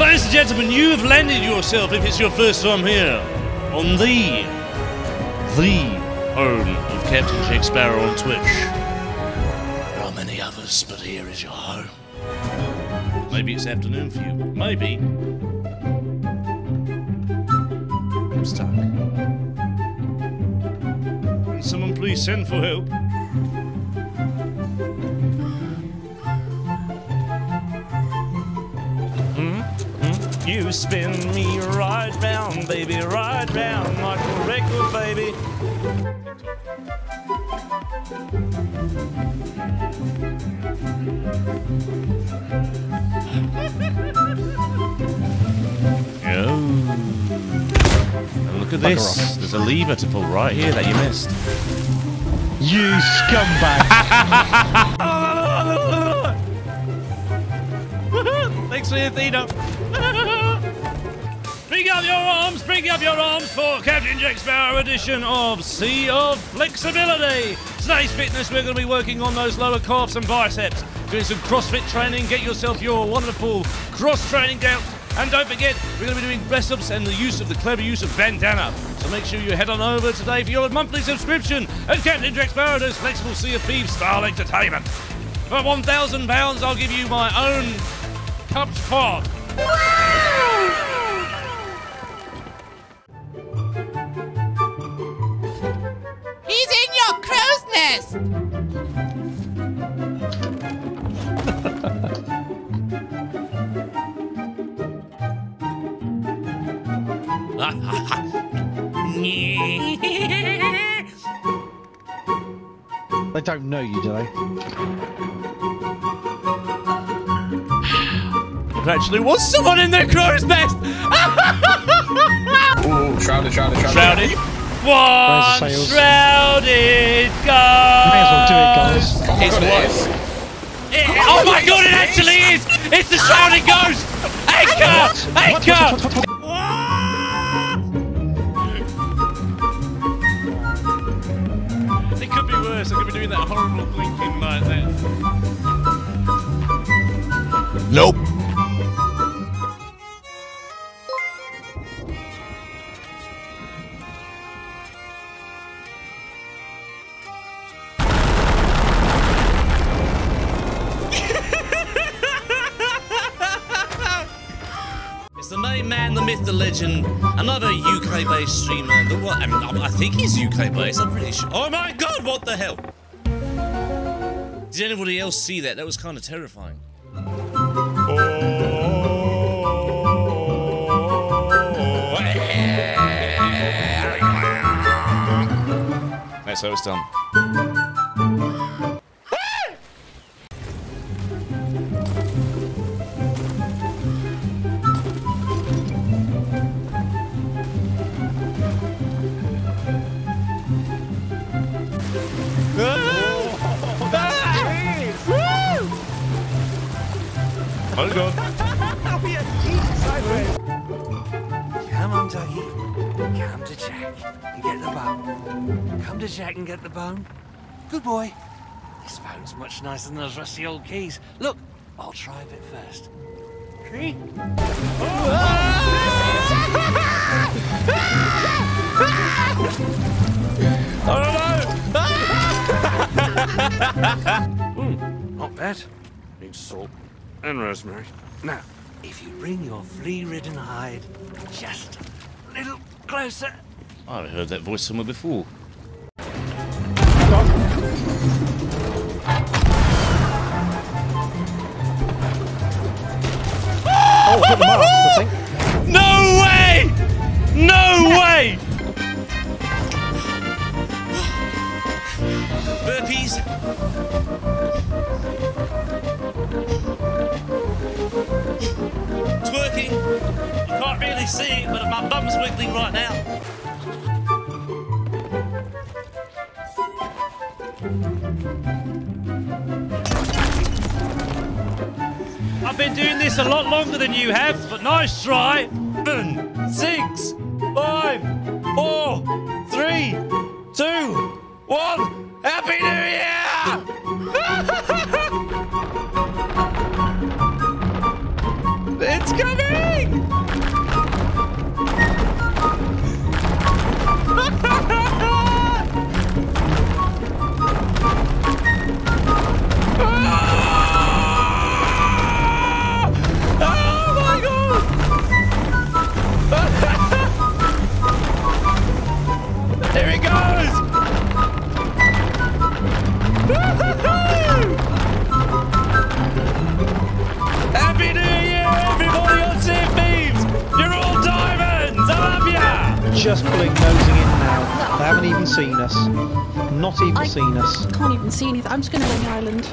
Ladies and gentlemen, you have landed yourself, if it's your first time here, on the, the home of Captain Jack Sparrow on Twitch. There are many others, but here is your home. Maybe it's afternoon for you. Maybe. I'm stuck. Can someone please send for help? You spin me right round, baby, right round like a record, baby. Oh. And look at this. There's a lever to pull right here that you missed. You scumbag! Thanks for your Athena. Bring up your arms, bring up your arms for Captain Jack Sparrow edition of Sea of Flexibility. Today's fitness, we're going to be working on those lower calves and biceps, doing some CrossFit training, get yourself your wonderful cross training down. And don't forget, we're going to be doing press ups and the use of the clever use of bandana. So make sure you head on over today for your monthly subscription at Captain Jack Sparrow does flexible Sea of Thieves style entertainment. For £1,000, I'll give you my own cupped fork. He's crow's! They don't know you, do they? There actually was someone in their crow's nest! Ooh, shrouded, shrouded, shrouded. Shrouded. One Where's the sails? shrouded May as well do it, ghost. guys. Oh It's god, it what? is. Oh my god, it actually is! It's the shrouded ghost! Anchor! What, Anchor! It could be worse. I could be doing that horrible blinking like that. Nope. Man, the myth, the legend, another UK-based streamer. The what? I, mean, I think he's UK-based. I'm pretty sure. Oh my god! What the hell? Did anybody else see that? That was kind of terrifying. Oh. That's how it's done. Hold on. Come on, Dougie. Come to Jack and get the bone. Come to Jack and get the bone. Good boy. This bone's much nicer than those rusty old keys. Look, I'll try a bit first. Tree? Hmm, Not bad. Needs salt and rosemary. Now, if you bring your flea-ridden hide just a little closer. I've heard that voice somewhere before. Oh, hit the mast, I think. No way! No way! Burpees. See but my bum's wiggling right now. I've been doing this a lot longer than you have, but nice try. Seven, six, five, four, three, two, one. Happy New Year! Just pulling nosing in now. They haven't even seen us. Not even I- seen us. I Can't even see anything. I'm just going to go on the island.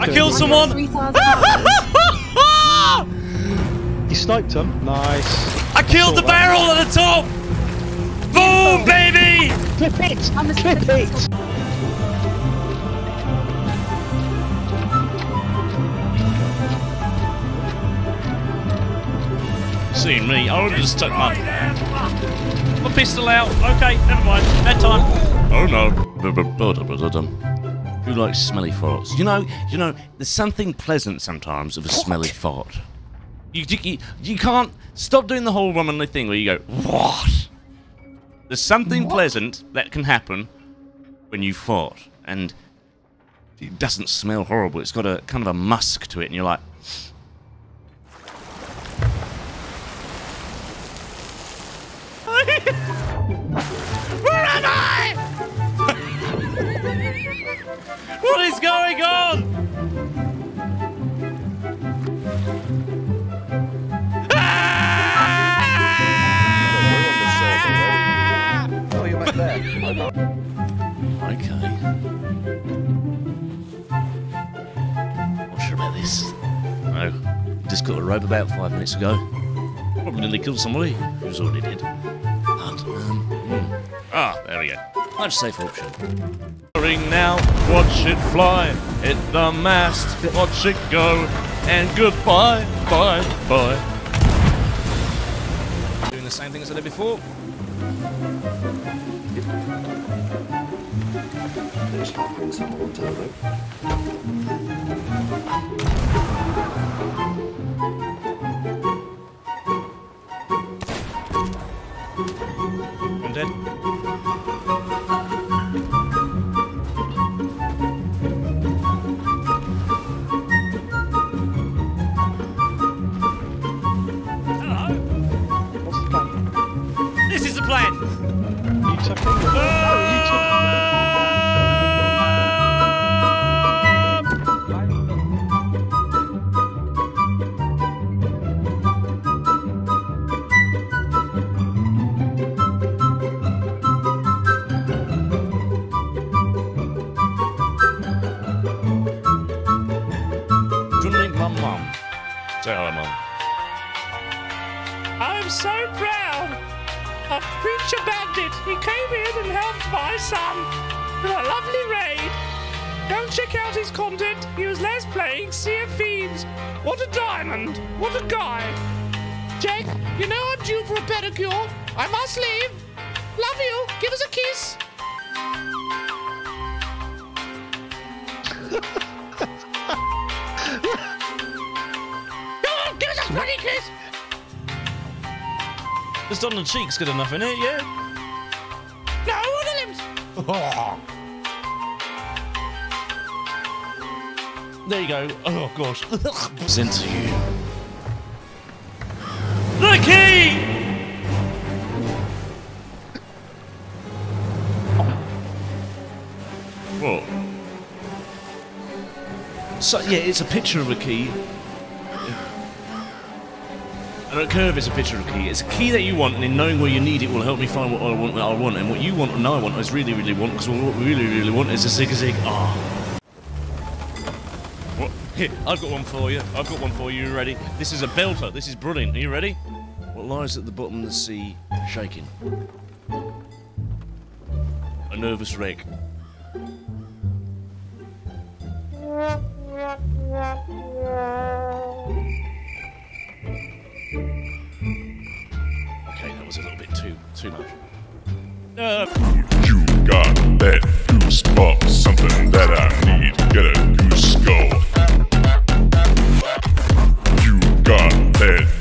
I killed someone. 3,000. You sniped him. Nice. I killed the barrel at the top! Boom, baby! Clip it! Clip it! Seeing me, I would have just stuck my, my pistol out. Okay, never mind. That time. Oh no. Who likes smelly farts? You know, you know, there's something pleasant sometimes of a smelly fart. You, you, you can't stop doing the whole womanly thing where you go, what? There's something pleasant that can happen when you fart, and it doesn't smell horrible. It's got a kind of a musk to it, and you're like, rope about five minutes ago. Probably nearly killed somebody. Who's already dead. But, um, hmm. Ah, there we go. Much safer option. Ring now, watch it fly, hit the mast, watch it go, and goodbye, bye, bye. Doing the same thing as I did before. I'm dead. Hello. Say hello, mum. I'm so proud. A preacher bandit. He came in and helped my son with a lovely raid. Go check out his content. He was last playing Sea of Thieves. What a diamond. What a guy. Jake, you know I'm due for a pedicure. I must leave. Love you. Give us a kiss. Come kiss. Just on the cheeks, good enough, innit? Yeah. No, on the limbs. Oh. There you go. Oh gosh. Sent to you. The key. What? So yeah, it's a picture of a key. A curve is a picture of a key. It's a key that you want, and in knowing where you need it will help me find what I want. What I want, and what you want and I want is really, really want. Because what we really, really want is a zig zig. Ah. What? Here, I've got one for you. I've got one for you. You ready? This is a belter. This is brilliant. Are you ready? What lies at the bottom of the sea, shaking? A nervous wreck. too much. Uh, You got that goose bump, something that I need. Get a goose go. You got that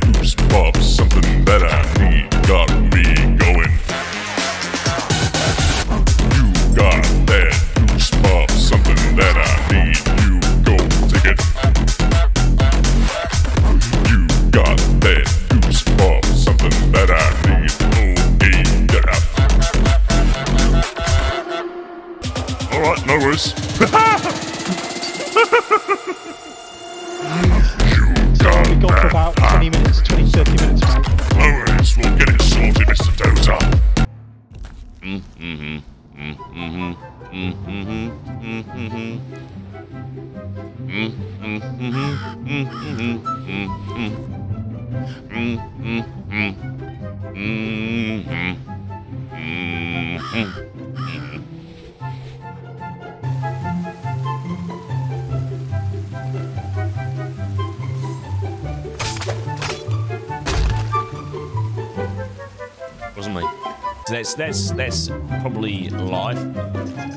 Wasn't me. That's that's that's probably live.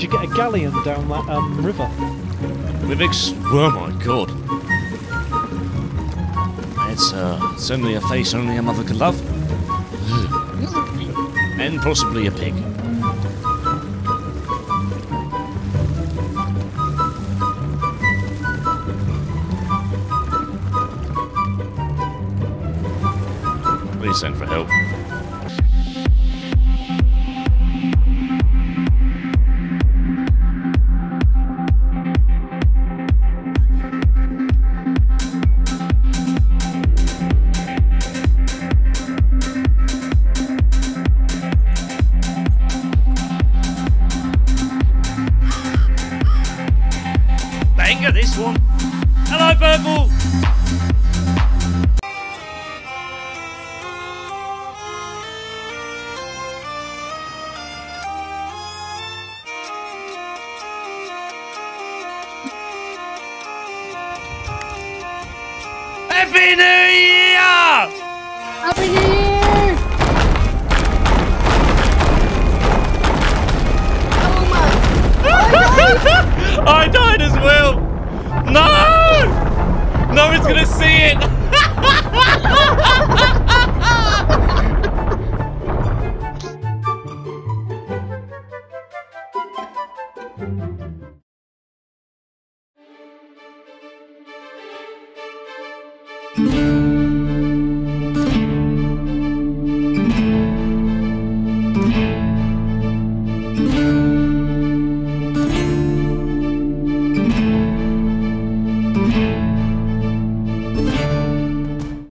Would you get a galleon down that um, river? Ex- oh my god. It's uh, certainly a face only a mother could love. and possibly a pig. Please send for help. Happy New Year! Happy New Year! Oh my! I died as well. No! No one's gonna see it.